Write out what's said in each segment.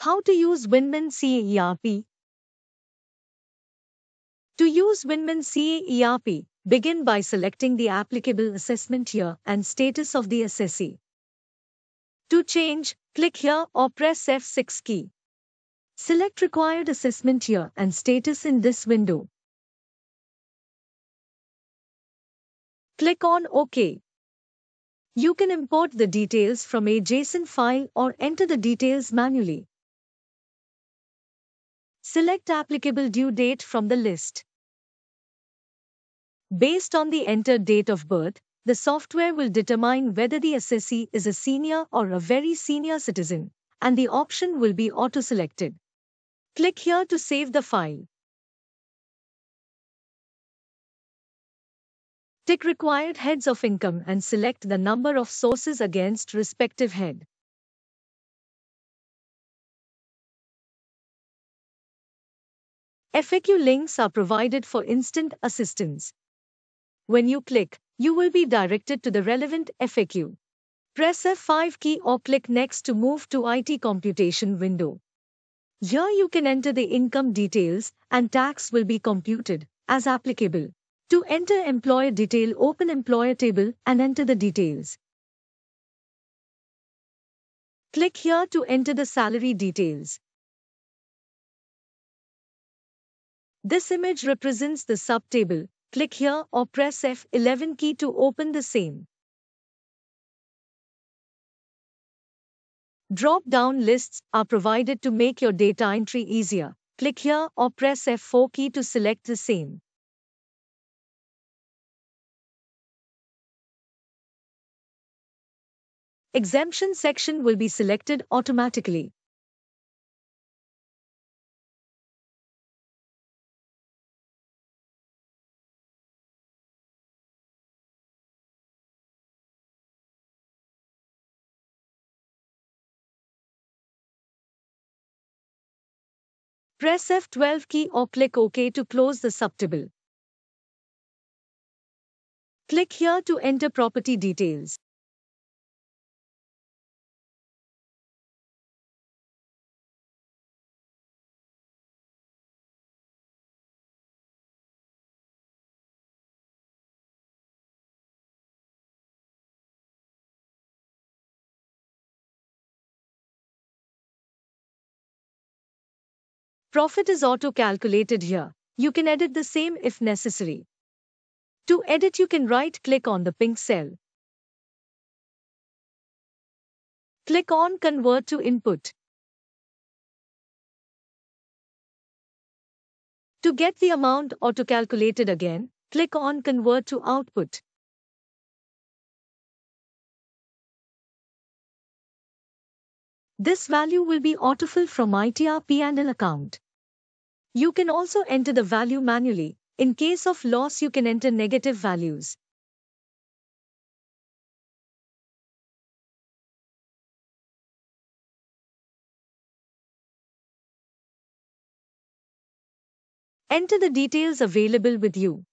How to use Winman CAERP? To use Winman CAERP, begin by selecting the applicable assessment year and status of the assessee. To change, click here or press F6 key. Select required assessment year and status in this window. Click on OK. You can import the details from a JSON file or enter the details manually. Select applicable due date from the list. Based on the entered date of birth, the software will determine whether the assessee is a senior or a very senior citizen, and the option will be auto-selected. Click here to save the file. Tick required heads of income and select the number of sources against respective head. FAQ links are provided for instant assistance. When you click, you will be directed to the relevant FAQ. Press F5 key or click Next to move to IT computation window. Here you can enter the income details and tax will be computed as applicable. To enter employer detail, open employer table and enter the details. Click here to enter the salary details. This image represents the subtable. Click here or press F11 key to open the same. Drop-down lists are provided to make your data entry easier. Click here or press F4 key to select the same. Exemption section will be selected automatically. Press F12 key or click OK to close the subtable. Click here to enter property details. Profit is auto-calculated here. You can edit the same if necessary. To edit you can right-click on the pink cell. Click on Convert to Input. To get the amount auto-calculated again, click on Convert to Output. This value will be autofill from ITR P&L account. You can also enter the value manually. In case of loss, you can enter negative values. Enter the details available with you.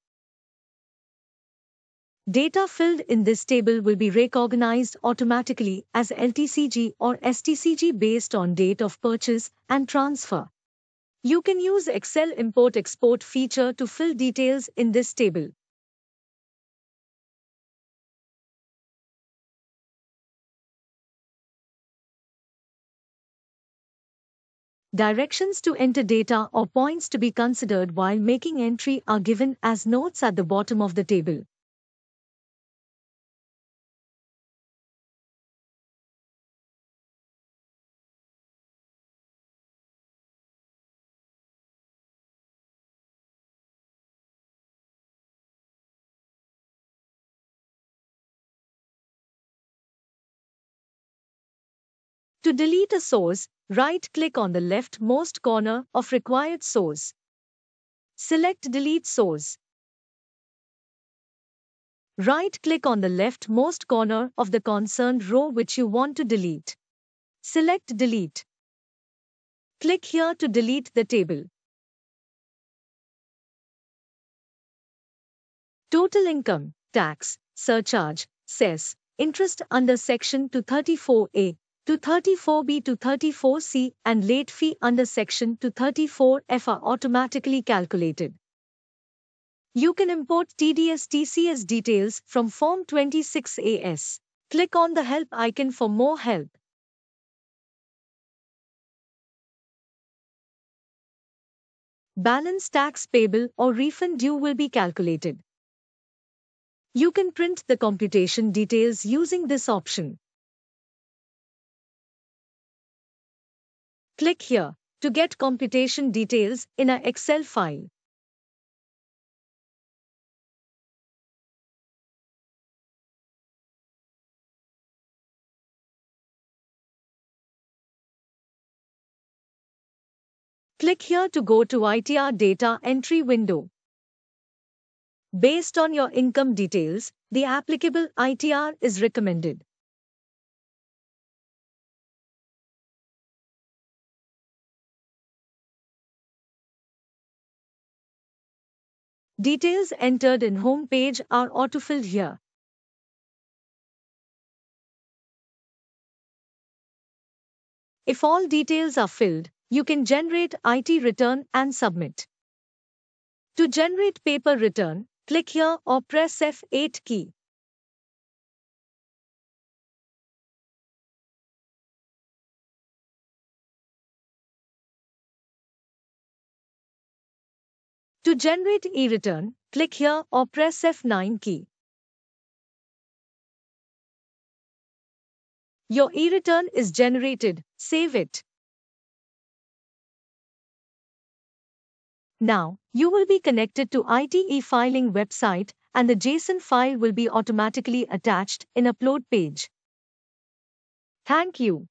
Data filled in this table will be recognized automatically as LTCG or STCG based on date of purchase and transfer. You can use Excel import-export feature to fill details in this table. Directions to enter data or points to be considered while making entry are given as notes at the bottom of the table. To delete a source, right-click on the leftmost corner of required source. Select Delete Source. Right-click on the leftmost corner of the concerned row which you want to delete. Select Delete. Click here to delete the table. Total income, tax, surcharge, cess, interest under Section 234A 234B to 34C and late fee under Section 234F are automatically calculated. You can import TDS TCS details from Form 26AS. Click on the Help icon for more help. Balance tax payable or refund due will be calculated. You can print the computation details using this option. Click here to get computation details in a Excel file. Click here to go to ITR data entry window. Based on your income details, the applicable ITR is recommended. Details entered in home page are autofilled here. If all details are filled, you can generate IT return and submit. To generate paper return, click here or press F8 key. To generate e-return, click here or press F9 key. Your e-return is generated, save it. Now, you will be connected to IT e-filing website and the JSON file will be automatically attached in upload page. Thank you.